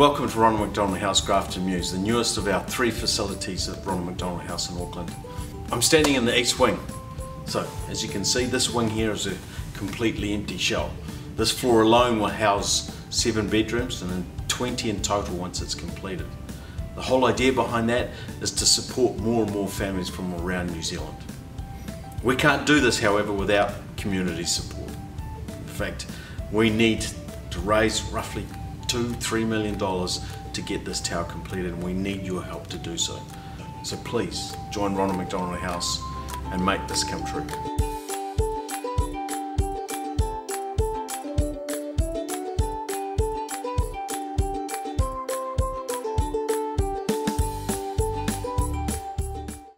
Welcome to Ronald McDonald House Grafton Mews, the newest of our three facilities at Ronald McDonald House in Auckland. I'm standing in the east wing. So, as you can see, this wing here is a completely empty shell. This floor alone will house seven bedrooms and then 20 in total once it's completed. The whole idea behind that is to support more and more families from around New Zealand. We can't do this, however, without community support. In fact, we need to raise roughly two, three million dollars to get this tower completed and we need your help to do so. So please join Ronald McDonald House and make this come true.